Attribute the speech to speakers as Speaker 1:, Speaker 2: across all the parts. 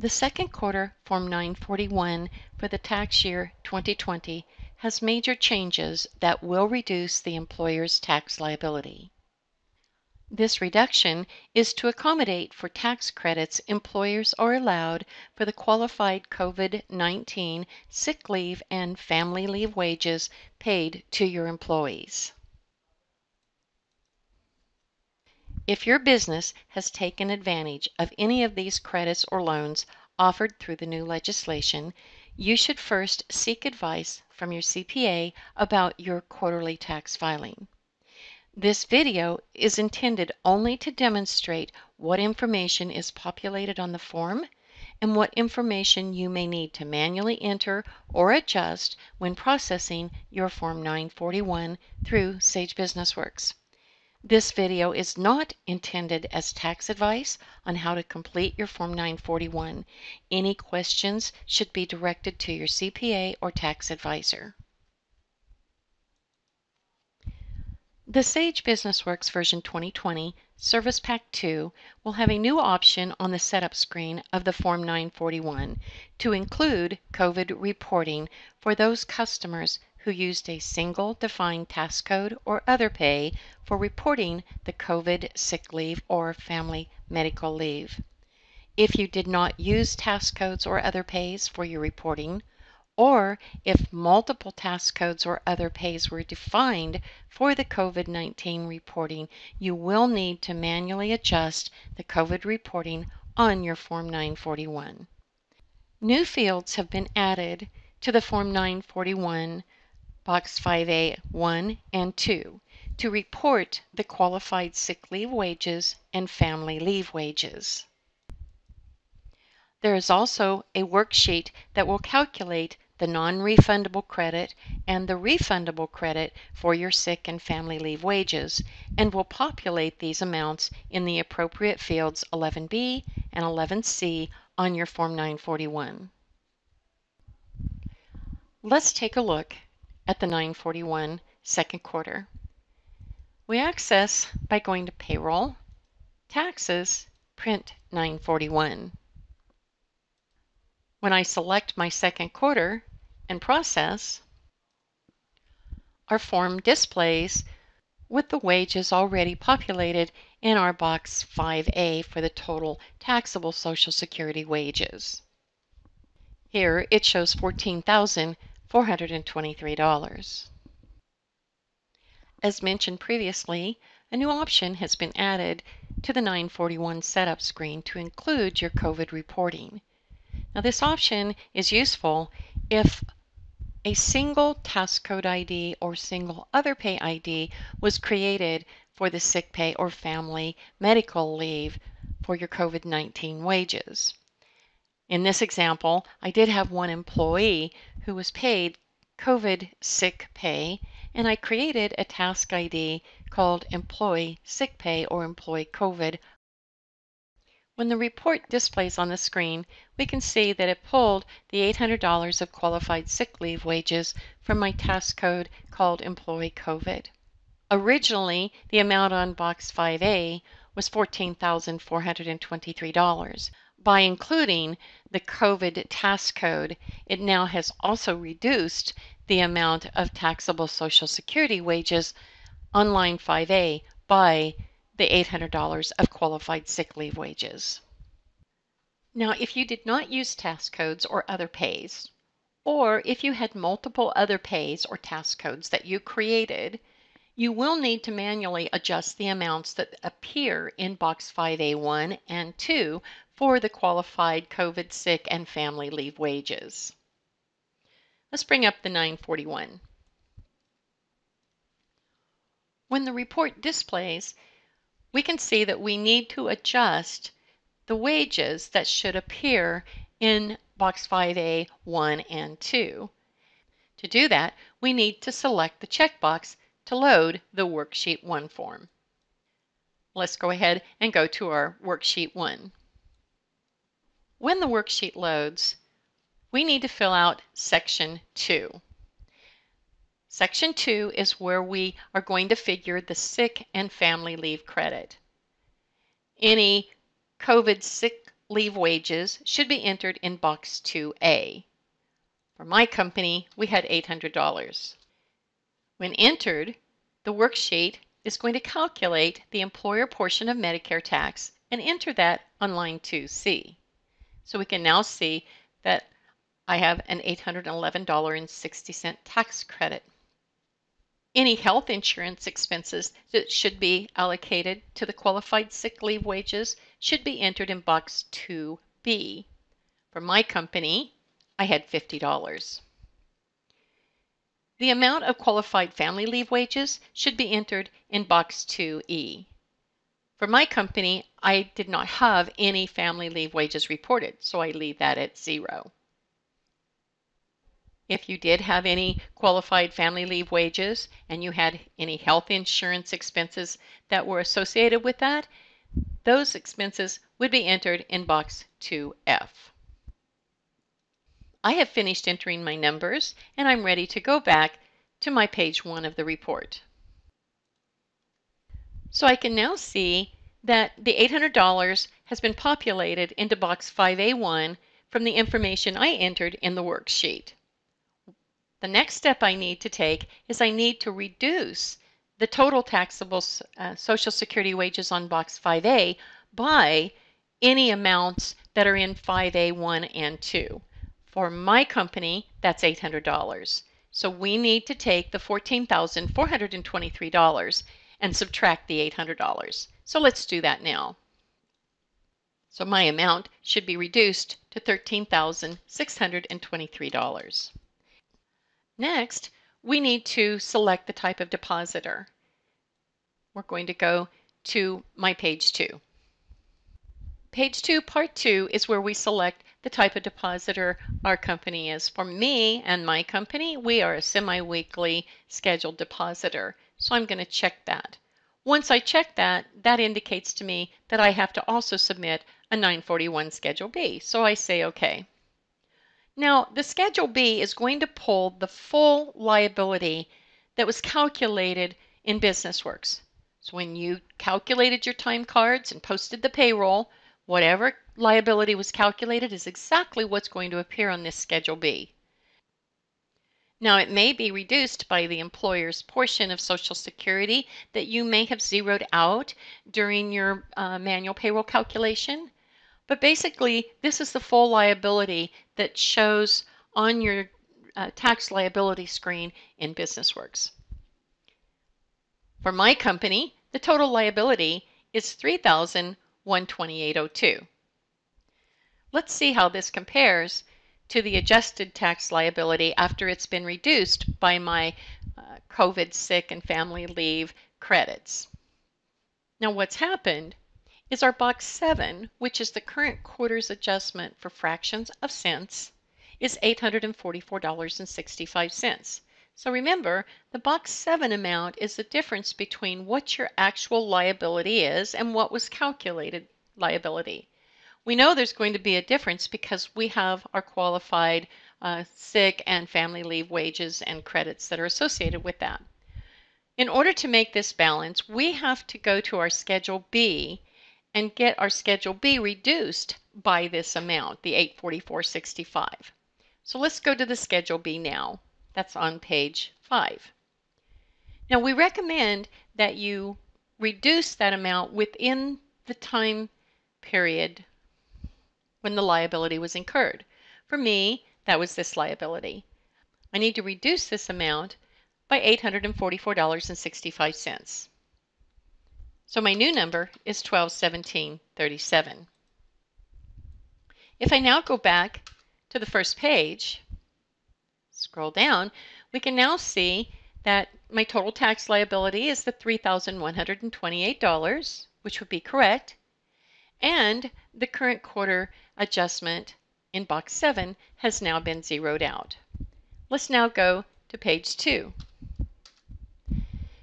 Speaker 1: The second quarter Form 941 for the tax year 2020 has major changes that will reduce the employer's tax liability. This reduction is to accommodate for tax credits employers are allowed for the qualified COVID 19 sick leave and family leave wages paid to your employees. If your business has taken advantage of any of these credits or loans offered through the new legislation, you should first seek advice from your CPA about your quarterly tax filing. This video is intended only to demonstrate what information is populated on the form and what information you may need to manually enter or adjust when processing your Form 941 through Sage BusinessWorks. This video is not intended as tax advice on how to complete your Form 941. Any questions should be directed to your CPA or tax advisor. The Sage BusinessWorks version 2020 Service Pack 2 will have a new option on the setup screen of the Form 941 to include COVID reporting for those customers who used a single defined task code or other pay for reporting the COVID sick leave or family medical leave. If you did not use task codes or other pays for your reporting, or if multiple task codes or other pays were defined for the COVID 19 reporting, you will need to manually adjust the COVID reporting on your Form 941. New fields have been added to the Form 941 Box 5A 1 and 2 to report the qualified sick leave wages and family leave wages. There is also a worksheet that will calculate the non-refundable credit and the refundable credit for your sick and family leave wages and will populate these amounts in the appropriate fields 11B and 11C on your Form 941. Let's take a look at the 941 second quarter. We access by going to Payroll, Taxes, Print 941. When I select my second quarter and process, our form displays with the wages already populated in our box 5A for the total taxable Social Security wages. Here it shows 14,000 $423. As mentioned previously, a new option has been added to the 941 setup screen to include your COVID reporting. Now this option is useful if a single task code ID or single other pay ID was created for the sick pay or family medical leave for your COVID-19 wages. In this example, I did have one employee who was paid COVID sick pay, and I created a task ID called Employee Sick Pay or Employee COVID. When the report displays on the screen, we can see that it pulled the $800 of qualified sick leave wages from my task code called Employee COVID. Originally, the amount on box 5A was $14,423. By including the COVID task code, it now has also reduced the amount of taxable Social Security wages on line 5A by the $800 of qualified sick leave wages. Now, if you did not use task codes or other pays, or if you had multiple other pays or task codes that you created, you will need to manually adjust the amounts that appear in box 5A1 and 2 for the qualified COVID sick and family leave wages. Let's bring up the 941. When the report displays, we can see that we need to adjust the wages that should appear in box 5A 1 and 2. To do that, we need to select the checkbox to load the Worksheet 1 form. Let's go ahead and go to our Worksheet 1. When the worksheet loads, we need to fill out Section 2. Section 2 is where we are going to figure the sick and family leave credit. Any COVID sick leave wages should be entered in box 2A. For my company, we had $800. When entered, the worksheet is going to calculate the employer portion of Medicare tax and enter that on line 2C. So we can now see that I have an $811.60 tax credit. Any health insurance expenses that should be allocated to the qualified sick leave wages should be entered in box 2B. For my company, I had $50. The amount of qualified family leave wages should be entered in box 2E. For my company, I did not have any family leave wages reported, so I leave that at zero. If you did have any qualified family leave wages and you had any health insurance expenses that were associated with that, those expenses would be entered in box 2F. I have finished entering my numbers and I'm ready to go back to my page one of the report. So I can now see that the $800 has been populated into box 5A1 from the information I entered in the worksheet. The next step I need to take is I need to reduce the total taxable uh, Social Security wages on box 5A by any amounts that are in 5A1 and 2. For my company, that's $800. So we need to take the $14,423 and subtract the $800. So let's do that now. So my amount should be reduced to $13,623. Next, we need to select the type of depositor. We're going to go to my page two. Page two, part two, is where we select the type of depositor our company is. For me and my company, we are a semi-weekly scheduled depositor. So I'm going to check that. Once I check that, that indicates to me that I have to also submit a 941 Schedule B. So I say OK. Now, the Schedule B is going to pull the full liability that was calculated in BusinessWorks. So when you calculated your time cards and posted the payroll, Whatever liability was calculated is exactly what's going to appear on this Schedule B. Now, it may be reduced by the employer's portion of Social Security that you may have zeroed out during your uh, manual payroll calculation. But basically, this is the full liability that shows on your uh, tax liability screen in BusinessWorks. For my company, the total liability is 3000 12802. Let's see how this compares to the adjusted tax liability after it's been reduced by my uh, COVID sick and family leave credits. Now what's happened is our box 7, which is the current quarter's adjustment for fractions of cents, is $844.65. So remember, the box 7 amount is the difference between what your actual liability is and what was calculated liability. We know there's going to be a difference because we have our qualified uh, sick and family leave wages and credits that are associated with that. In order to make this balance, we have to go to our Schedule B and get our Schedule B reduced by this amount, the 844.65. So let's go to the Schedule B now. That's on page 5. Now we recommend that you reduce that amount within the time period when the liability was incurred. For me, that was this liability. I need to reduce this amount by $844.65. So my new number is 1217.37. If I now go back to the first page, scroll down, we can now see that my total tax liability is the $3,128, which would be correct, and the current quarter adjustment in box 7 has now been zeroed out. Let's now go to page 2.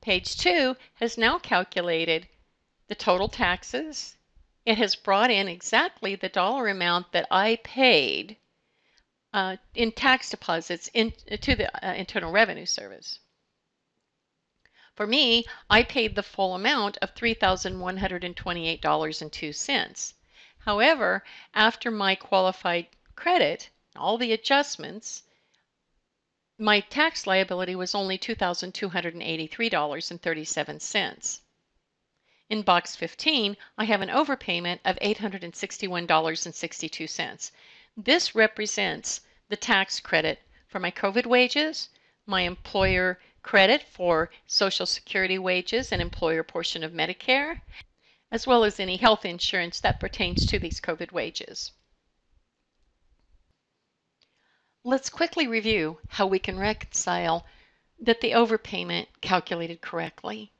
Speaker 1: Page 2 has now calculated the total taxes. It has brought in exactly the dollar amount that I paid uh, in tax deposits in, to the uh, Internal Revenue Service. For me, I paid the full amount of $3,128.02. However, after my qualified credit, all the adjustments, my tax liability was only $2,283.37. In box 15, I have an overpayment of $861.62. This represents the tax credit for my COVID wages, my employer credit for Social Security wages and employer portion of Medicare, as well as any health insurance that pertains to these COVID wages. Let's quickly review how we can reconcile that the overpayment calculated correctly.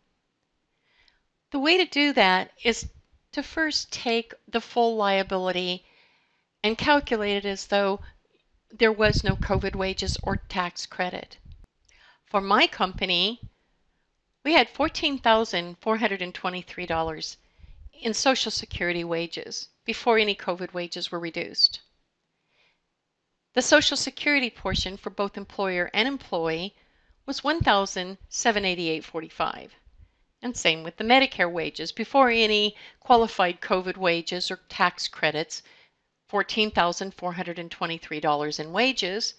Speaker 1: The way to do that is to first take the full liability and calculate it as though there was no COVID wages or tax credit. For my company, we had $14,423 in Social Security wages before any COVID wages were reduced. The Social Security portion for both employer and employee was $1,788.45. And same with the Medicare wages before any qualified COVID wages or tax credits, $14,423 in wages.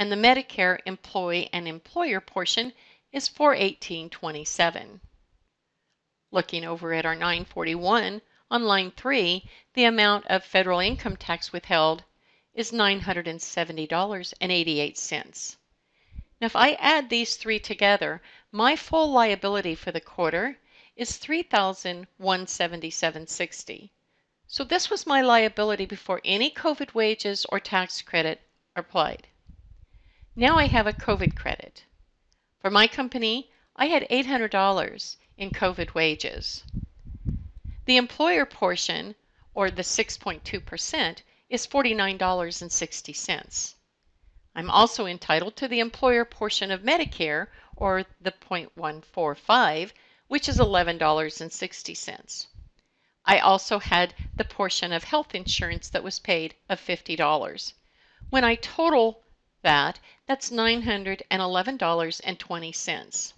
Speaker 1: And the Medicare employee and employer portion is 418.27. Looking over at our 941 on line 3, the amount of federal income tax withheld is $970.88. Now if I add these three together, my full liability for the quarter is $3,177.60. So this was my liability before any COVID wages or tax credit applied. Now I have a COVID credit. For my company, I had $800 in COVID wages. The employer portion, or the 6.2%, is $49.60. I'm also entitled to the employer portion of Medicare, or the 0.145, which is $11.60. I also had the portion of health insurance that was paid of $50. When I total that, that's $911.20.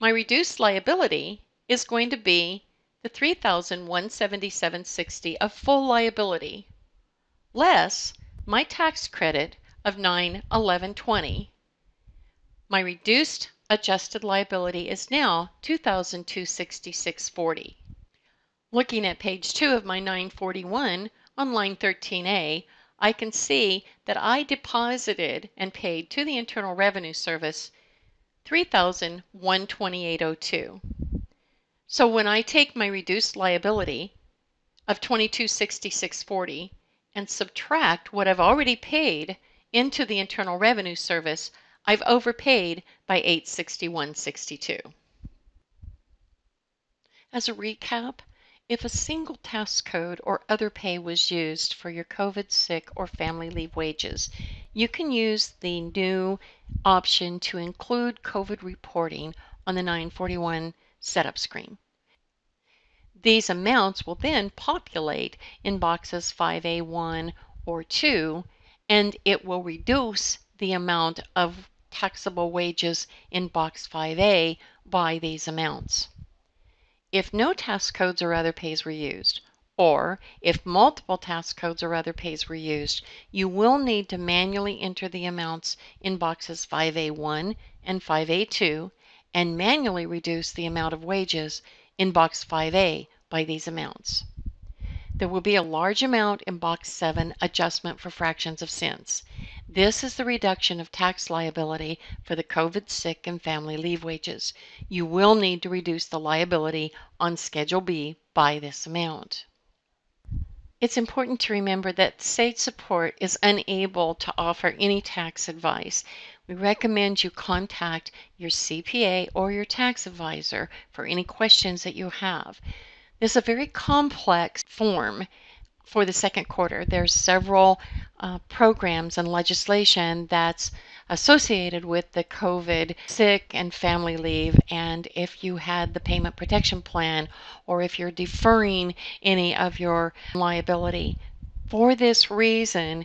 Speaker 1: My reduced liability is going to be the $3,177.60 of full liability less my tax credit of $911.20. My reduced adjusted liability is now $2,266.40. Looking at page 2 of my 941 on line 13A, I can see that I deposited and paid to the Internal Revenue Service 3128.02. So when I take my reduced liability of 2266.40 and subtract what I've already paid into the Internal Revenue Service, I've overpaid by 861.62. As a recap, if a single task code or other pay was used for your COVID sick or family leave wages, you can use the new option to include COVID reporting on the 941 setup screen. These amounts will then populate in boxes 5A1 or 2, and it will reduce the amount of taxable wages in box 5A by these amounts. If no task codes or other pays were used, or if multiple task codes or other pays were used, you will need to manually enter the amounts in boxes 5A1 and 5A2 and manually reduce the amount of wages in box 5A by these amounts. There will be a large amount in box 7 adjustment for fractions of cents. This is the reduction of tax liability for the COVID sick and family leave wages. You will need to reduce the liability on Schedule B by this amount. It's important to remember that Sage support is unable to offer any tax advice. We recommend you contact your CPA or your tax advisor for any questions that you have. This is a very complex form for the second quarter. There's several uh, programs and legislation that's associated with the COVID sick and family leave. And if you had the payment protection plan or if you're deferring any of your liability, for this reason,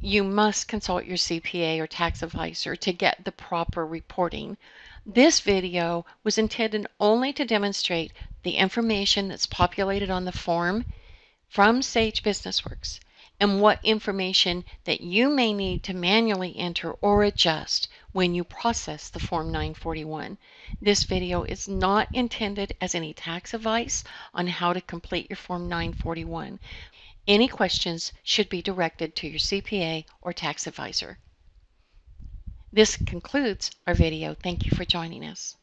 Speaker 1: you must consult your CPA or tax advisor to get the proper reporting. This video was intended only to demonstrate the information that's populated on the form from Sage BusinessWorks and what information that you may need to manually enter or adjust when you process the Form 941. This video is not intended as any tax advice on how to complete your Form 941. Any questions should be directed to your CPA or tax advisor. This concludes our video. Thank you for joining us.